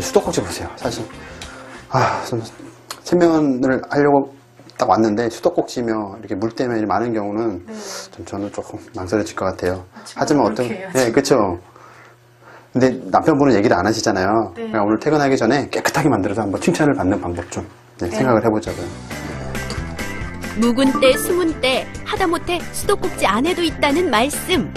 수도꼭지 보세요. 사실 아, 좀 세면을 하려고 딱 왔는데 수도꼭지며 이렇게 물 때문에 많은 경우는 좀 저는 조금 망설여질 것 같아요. 하지만 어떤. 네, 그렇죠. 근데 남편분은 얘기를 안 하시잖아요. 그냥 오늘 퇴근하기 전에 깨끗하게 만들어서 한번 칭찬을 받는 방법 좀 네, 생각을 해보자고요. 묵은 때, 숨은 때, 하다못해 수도꼭지 안에도 있다는 말씀.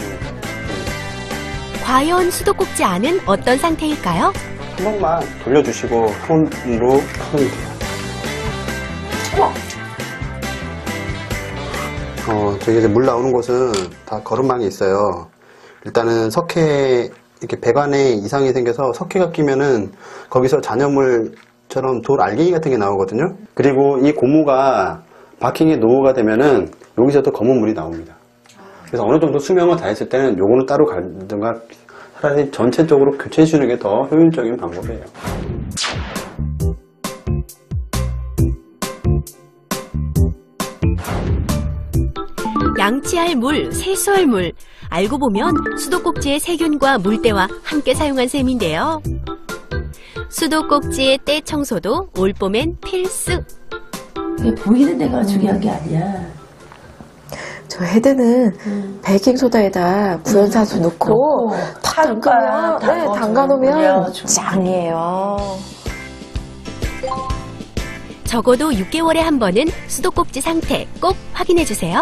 과연 수도꼭지 안은 어떤 상태일까요? 한 번만 돌려주시고 손으로 푸면 돼요. 어, 저기 이제 물 나오는 곳은 다 거름망이 있어요. 일단은 석회, 이렇게 배관에 이상이 생겨서 석회가 끼면은 거기서 잔여물처럼 돌 알갱이 같은 게 나오거든요. 그리고 이 고무가 바킹에 노후가 되면은 여기서도 검은 물이 나옵니다. 그래서 어느 정도 수명을 다했을 때는 요거는 따로 갈든가 차라리 전체적으로 교체해 주는 게 더 효율적인 방법이에요. 양치할 물, 세수할 물. 알고 보면 수도꼭지의 세균과 물때와 함께 사용한 셈인데요. 수도꼭지의 때 청소도 올 봄엔 필수. 보이는 데가 중요한 게 아니야. 저 헤드는 베이킹 소다에다 구연산수 넣고 넣고 탁 담그면 네, 담가 놓으면 물려주면. 짱이에요. 적어도 6개월에 한 번은 수도꼭지 상태 꼭 확인해 주세요.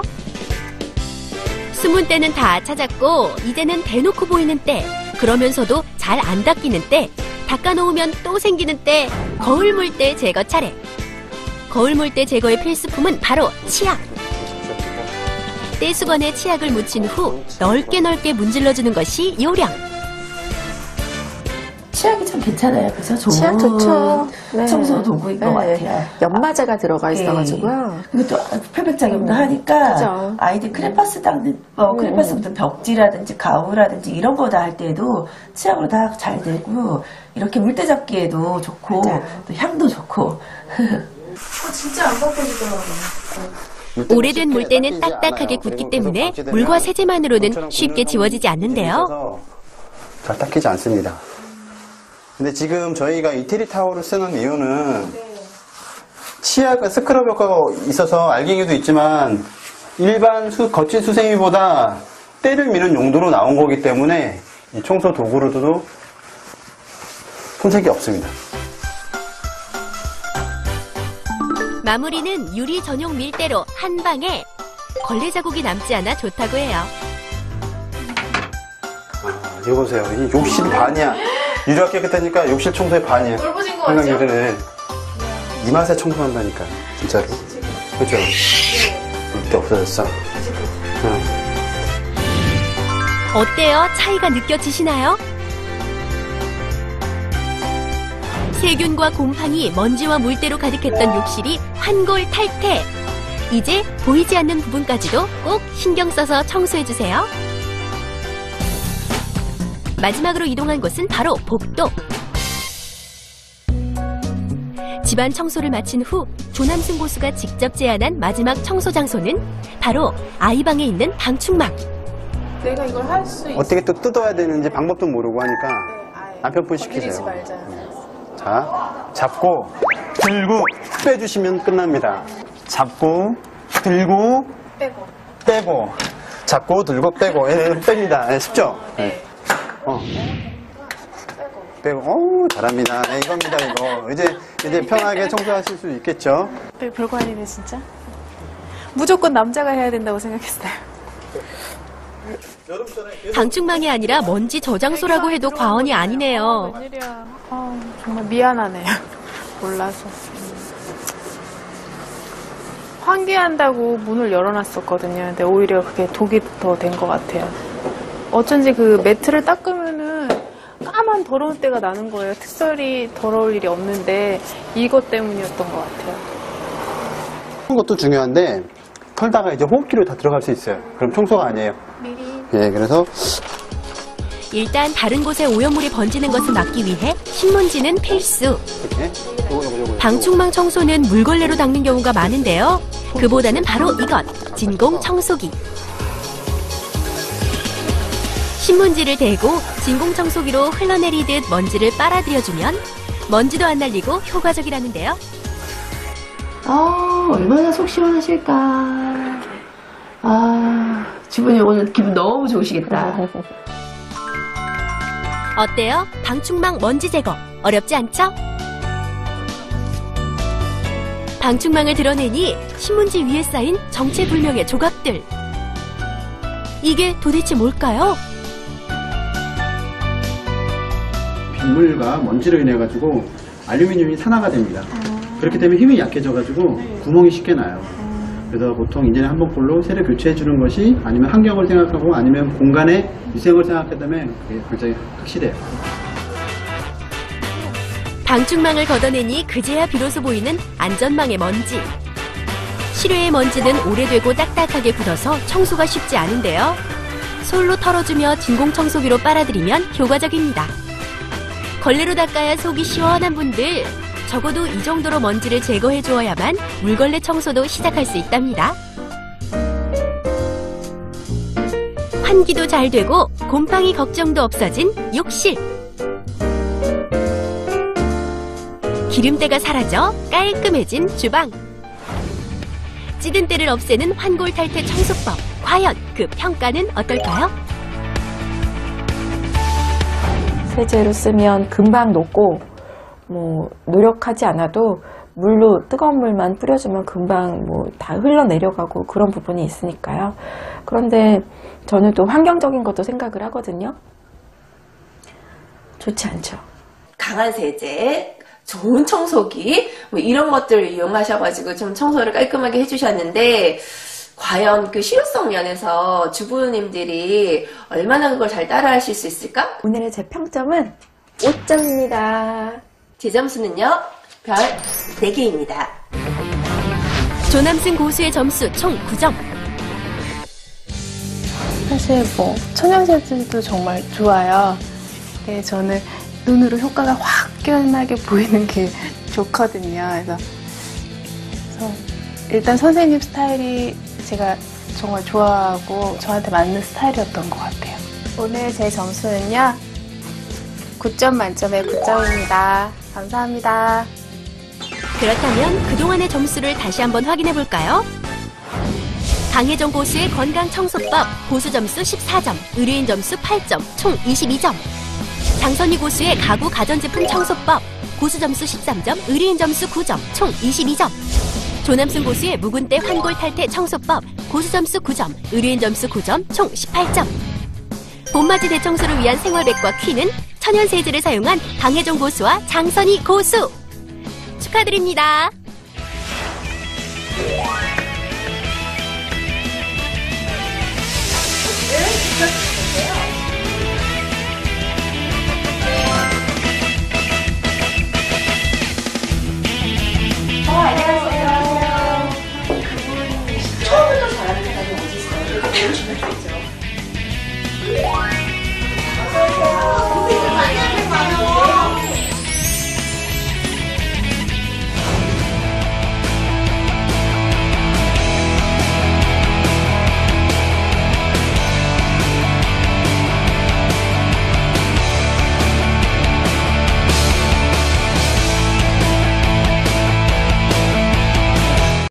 숨은 때는 다 찾았고 이제는 대놓고 보이는 때 그러면서도 잘 안 닦이는 때 닦아놓으면 또 생기는 때 거울 물때 제거 차례 거울 물때 제거의 필수품은 바로 치약 떼수건에 치약을 묻힌 후 넓게 넓게 문질러주는 것이 요령 치약이 참 괜찮아요. 그래서 좋은 치약 좋죠. 네. 청소 도구인 것 네. 같아요. 연마제가 들어가 있어가지고요. 그리고 또 표백 작용도 하니까 그죠. 아이들 크레파스 닦는 어, 크레파스 묻은 벽지라든지 가우라든지 이런 거 다 할 때도 치약으로 다 잘 되고 이렇게 물때 잡기에도 좋고 또 향도 좋고 오래된 물때는 딱딱하게 굳기 때문에 물과 세제만으로는 쉽게 지워지지 않는데요. 잘 닦이지 않습니다. 근데 지금 저희가 이태리 타월을 쓰는 이유는 치약 스크럽 효과가 있어서 알갱이도 있지만 일반 수, 거친 수세미보다 때를 미는 용도로 나온 거기 때문에 이 청소 도구로도 손색이 없습니다. 마무리는 유리 전용 밀대로 한 방에 걸레 자국이 남지 않아 좋다고 해요. 아, 이거 보세요. 이 욕실 반이야. 유리가 깨끗하니까 욕실 청소의 반이야. 넓어진 것 한강 같죠? 유리는 이 맛에 청소한다니까 진짜로. 그죠? 물때 없어졌어. 응. 어때요? 차이가 느껴지시나요? 세균과 곰팡이, 먼지와 물때로 가득했던 욕실이 환골 탈태. 이제 보이지 않는 부분까지도 꼭 신경 써서 청소해주세요. 마지막으로 이동한 곳은 바로 복도. 집안 청소를 마친 후 조남승 고수가 직접 제안한 마지막 청소 장소는 바로 아이방에 있는 방충망. 내가 이걸 할 수 있어. 어떻게 또 뜯어야 되는지 방법도 모르고 하니까 아예. 남편분 건드리지 시키세요. 자, 잡고 들고 빼주시면 끝납니다. 잡고 들고 빼고. 빼고 잡고 들고 빼고 얘는 뺍니다. 예, 쉽죠? 네. 어. 빼고 오 잘합니다. 네, 이겁니다 이거 이제 이제 편하게 청소하실 수 있겠죠? 별- 별거 아니네 진짜. 무조건 남자가 해야 된다고 생각했어요. 방충망이 아니라 먼지 저장소라고 해도 과언이 아니네요. 웬일이야. 아, 정말 미안하네요. 몰라서. 환기한다고 문을 열어놨었거든요. 근데 오히려 그게 독이 더 된 것 같아요. 어쩐지 그 매트를 닦으면은 까만 더러운 때가 나는 거예요. 특별히 더러울 일이 없는데 이것 때문이었던 것 같아요. 그런 것도 중요한데 털다가 이제 호흡기로 다 들어갈 수 있어요. 그럼 청소가 아니에요. 미리 예, 그래서 일단 다른 곳에 오염물이 번지는 것을 막기 위해 신문지는 필수. 이렇게 요거 요거 요거 방충망 청소는 물걸레로 닦는 경우가 많은데요. 그보다는 바로 이것, 진공 청소기. 신문지를 대고 진공 청소기로 흘러내리듯 먼지를 빨아들여주면 먼지도 안 날리고 효과적이라는데요. 아, 얼마나 속 시원하실까. 아, 주부님 오늘 기분 너무 좋으시겠다. 어때요? 방충망 먼지 제거 어렵지 않죠? 방충망을 드러내니 신문지 위에 쌓인 정체불명의 조각들. 이게 도대체 뭘까요? 빗물과 먼지로 인해 가지고 알루미늄이 산화가 됩니다. 그렇기 때문에 힘이 약해져 가지고 구멍이 쉽게 나요. 그래서 보통 인제는 한 번꼴로 새를 교체해 주는 것이 아니면 환경을 생각하고 아니면 공간의 위생을 생각했다면 그게 굉장히 확실해요. 방충망을 걷어내니 그제야 비로소 보이는 안전망의 먼지. 실외의 먼지는 오래되고 딱딱하게 굳어서 청소가 쉽지 않은데요. 솔로 털어주며 진공청소기로 빨아들이면 효과적입니다. 걸레로 닦아야 속이 시원한 분들, 적어도 이 정도로 먼지를 제거해 주어야만 물걸레 청소도 시작할 수 있답니다. 환기도 잘 되고 곰팡이 걱정도 없어진 욕실. 기름때가 사라져 깔끔해진 주방. 찌든 때를 없애는 환골 탈퇴 청소법. 과연 그 평가는 어떨까요? 세제로 쓰면 금방 녹고 뭐 노력하지 않아도 물로 뜨거운 물만 뿌려주면 금방 뭐 다 흘러내려가고 그런 부분이 있으니까요. 그런데 저는 또 환경적인 것도 생각을 하거든요. 좋지 않죠. 강한 세제, 좋은 청소기, 뭐 이런 것들을 이용하셔가지고 좀 청소를 깔끔하게 해주셨는데, 과연 그 실효성 면에서 주부님들이 얼마나 그걸 잘 따라 하실 수 있을까? 오늘의 제 평점은 5점입니다. 제 점수는요, 별 4개입니다. 조남승 고수의 점수 총 9점. 사실 뭐 천연세제도 정말 좋아요. 근데 저는 눈으로 효과가 확연하게 보이는 게 좋거든요. 그래서, 그래서 일단 선생님 스타일이 제가 정말 좋아하고 저한테 맞는 스타일이었던 것 같아요. 오늘 제 점수는요. 9점 만점에 9점입니다. 감사합니다. 그렇다면 그동안의 점수를 다시 한번 확인해 볼까요? 강혜정 고수의 건강 청소법 고수 점수 14점, 의뢰인 점수 8점, 총 22점. 장선희 고수의 가구 가전제품 청소법 고수 점수 13점, 의뢰인 점수 9점, 총 22점. 조남순 고수의 묵은 때 환골 탈퇴 청소법 고수 점수 9점, 의뢰인 점수 9점, 총 18점. 봄맞이 대청소를 위한 생활백과 퀴는 천연 세제를 사용한 강혜정 고수와 장선희 고수. 축하드립니다.